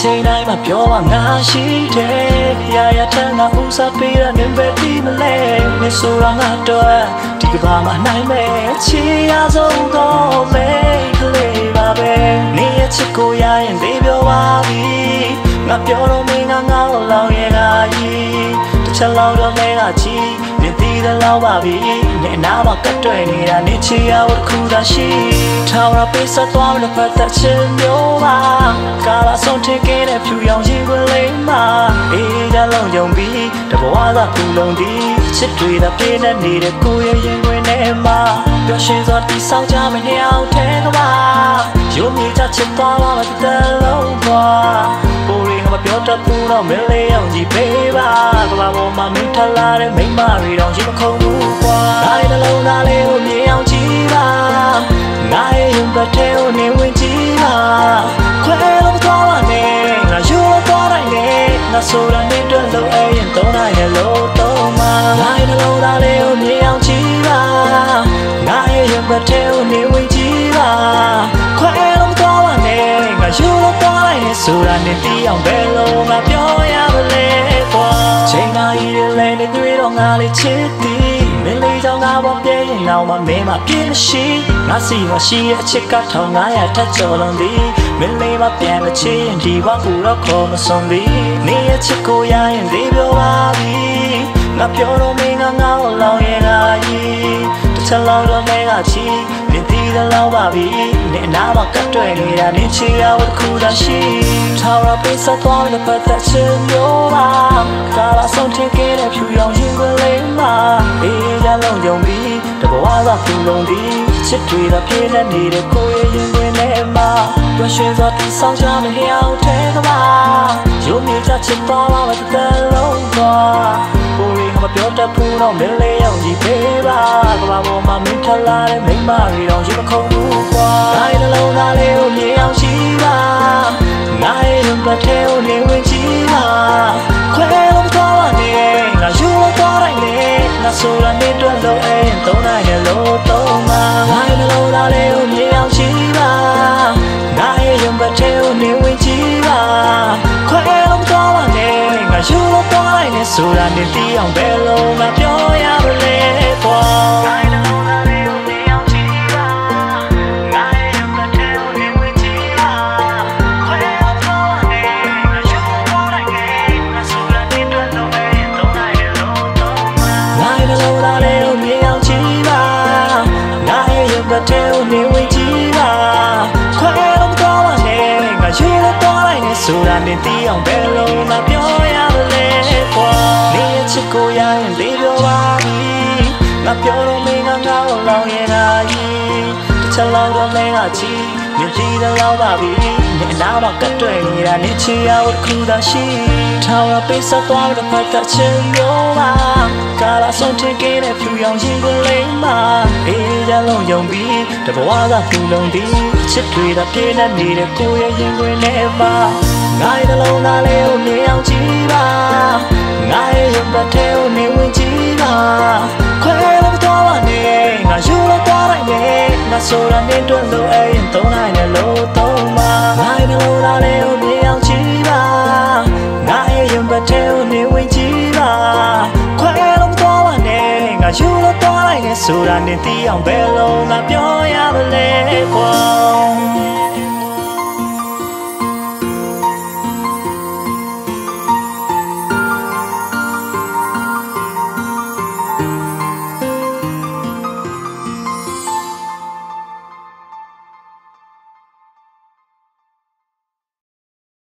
ချိန်တိုင်းမှာပြောပါငါရှိတယ်ရာရထန်ကဥစားပေးတာနင်ပဲပြီးမလဲမဆိုရငါတော့ဒီကဘာမှာနိုင်မဲ့ချီရဆုံးတော့မေကလေးပါပဲနေရချစ်ကိုရရင်သေးပြောပါပြီငါပြောတော့မင်းကငါ့လောင်ရဲ့ကကြီးတစ်ချက်လောက်တော့မဲကချီ နင်ပြီးတဲ့လောက်ပါပြီနေနာမှာကတ်တွယ်နေတာနေချီရဖို့တစ်ခုသာရှိထောင်ရပေးဆက်သွားလို့ပတ်သက်ချင်မျိုးပါကာလာဆုံးထင်ခဲ့တဲ့ဖြူရောင်ကြီးခွလေးမှာအေးကြလုံးယုံပြီးတဘဝသာကူလုံးဒီချစ်တွေသာပြည့်နေနေတဲ့ကိုယ်ရဲ့ရင်ခွင်ထဲမှာပျော်ရွှင်စွာတည်ဆောက်ကြမယ့်နေအောင်ထဲကပါရုံးမြေချချစ်သွားပါမယ်တဲ့လုံးပါကိုရီမ ပြောတတ်ဘူးတော့မင်းလေးအောင်ကြည့်ပေးပါကဘာပေါ်မှာမင်းထလာတဲ့မိမတွေတော့ရှိမခုံဘူးကွာနိုင်နှလုံးသားလေးကိုမြင်အောင်ကြည့်ပါငါရဲ့ရင်ပတ်ထဲကိုနေဝင်ကြည့်ပါခွဲလို့မသွားပါနဲ့ငါယူလို့သွားနိုင်တယ်ငါဆိုတာနေတော့လို့အဲ့ရင်သုံးနိုင်တယ်လို့တော့မှာနိုင်နှလုံးသားလေးကိုမြင်အောင်ကြည့်ပါငါရဲ့ရင်ပတ်ထဲ ဆိုတာနေတီးအောင်ဘယ်လိုငါပြောရမလဲကွာချိန်နာရီလေးနဲ့တွေ့တော့ငါလေးချစ်သည်မင်းလေးကြောင့်ငါဘောပြည့်ရင်တော့မမင်းမပြည့်မရှိငါစီမရှိရဲ့အချစ်က1500ထက်ကျော်လွန်သည်မင်းလေးမပြန်မချင်ဒီဘကူတော့ခေါ်မဆုံးသည်နေရဲ့ချစ်ကိုရရင်ဒီပြောပါပြီငါပြောတော့မင်းကငါ့ကိုလောင်ရဲ့ငါကြီးတစ်ချက်လောက်တော့မင်းကချီ နင်တီးတဲ့လောက်ပါပြီနင်အနာမှာကတ်တွယ်နေတာနင်ချီရဝတ်ခုသာရှိထောင်ရပေးစသွားတဲ့ပတ်သက်ချင်မျိုးပါကာလာဆုံးထင်ခဲ့တဲ့ဖြူရောင်ရင်ခွလေးမှာအေးရလုံးယုံပြီးတဘဝသာဖြူလုံးသည်ချစ်တွေသာပြည့်နေနေတဲ့ကိုယ်ရဲ့ရင်ခွင်ထဲမှာတွင်ရွှင်စွာတည်ဆောက်ကြမယ့်လျှောက်ထဲကပါရုံးမြေချချစ်သွားပါမယ်တဲ့လုံးပါကိုရီမပြောတတ်ဘူးတော့ ကဘာပေါ်မှာမင်းထလာတဲ့မိမတွေတော့ရှိမခုံဘူးကွာတိုင်းနှလုံးသားလေးကိုမြင်အောင်ရှိပါငါရဲ့ရင်ပတ်ထဲကိုနေဝင်ကြည့်ပါခွဲလို့မသွားပါနဲ့ငါယူလို့သွားနိုင်တယ်ငါဆိုတာနေတော့လို့အဲ့ရင်သုံးနိုင်တယ်လို့သုံးပါငါရဲ့နှလုံးသားလေးကိုမြင်အောင်ရှိပါငါရဲ့ရင်ပတ်ထဲကိုနေဝင်ကြည့်ပါခွဲလို့မသွားပါနဲ့ငါယူလို့သွားနိုင်တယ်ဆိုတာနေတီးအောင်ဘ တယ်ဆိုတာနေတီးအောင်ဘယ်လိုမှပြောရမလဲကွာနေရဲ့ချစ်ကိုရရင်လေးပြောပါပြီငါပြောတော့မင်းကငါ့ကိုလောင်ရင်လာကြီးတစ်ချက်လောက်တော့မင်းကချီမြင်ကြည့်တဲ့လောက်ပါပြီနေအနာမှာကတ်တွယ်နေတာနေချီရဝတ်ခုသာရှိထောင်ရပေးဆက်သွားတဲ့ဖတ်တဲ့ချင်းမျိုးပါကာလာဆုံးထင်ခဲ့တဲ့ဖြူရောင်ရင်ကလေးမှာအေးကြလုံးယုံပြီးတဘဝကဖြူလုံးဒီချစ်တွေသာပြည့်နေနေတဲ့ကိုယ့်ရဲ့ရင်ခွင်ထဲမှာ ငါရဲ့လုံးသားလေးကိုနေအောင်ကြည့်ပါငါရဲ့ရင်ပတ်ထဲကိုနေဝင်ကြည့်ပါခွဲလို့မသွားပါနဲ့ငါယူလို့သွားနိုင်တယ်ငါဆိုတာနေတော့လို့အဲ့ရင်သုံးနိုင်တယ်လို့သုံးပါငါရဲ့လုံးသားလေးကိုနေအောင်ကြည့်ပါငါရဲ့ရင်ပတ်ထဲကိုနေဝင်ကြည့်ပါခွဲလို့မသွားပါနဲ့ငါယူလို့သွားနိုင်တယ်ဆိုတာနေသိအောင်ဘယ်လိုငါပြောရမလဲကွာ